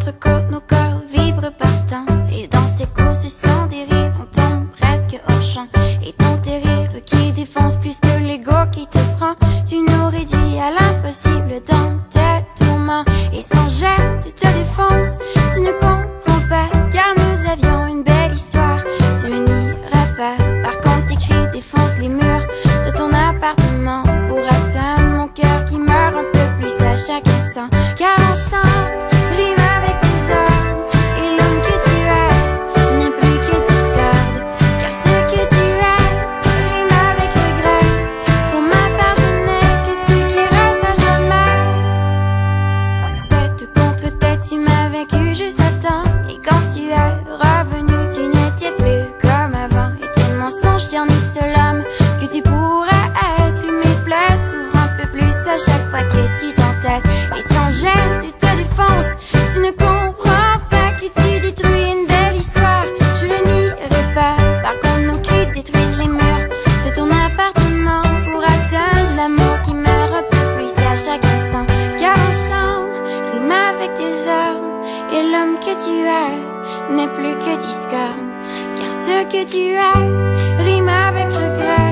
notre côte, nos corps vibrent partant. Et dans ces courses sans dérive, on tombe presque hors champ. Et dans tes qui défoncent plus que l'ego qui te prend, tu nous réduis à l'impossible dans tes tourments. Et sans gêne, tu te défonces, tu ne comprends pas, car nous avions une belle histoire. Tu ne nieras pas, par contre tes cris les murs de ton appartement à chaque fois que tu t'entêtes. Et sans gêne, tu te défonces. Tu ne comprends pas que tu détruis une belle histoire. Je le nierai pas. Par contre, nos cris détruisent les murs de ton appartement pour atteindre l'amour qui meurt un peu plus à chaque instant. Car ensemble, rime avec tes ordres et l'homme que tu es n'est plus que discorde. Car ce que tu es rime avec regret.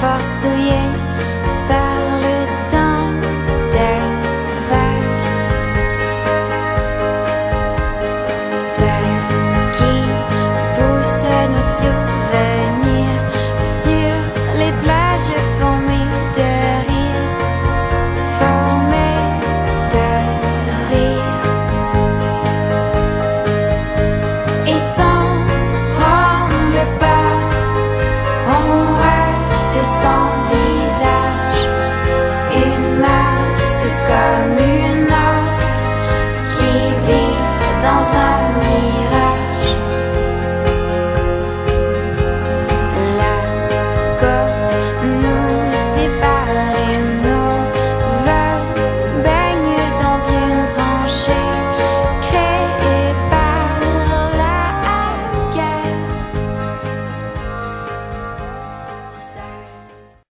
force souillée.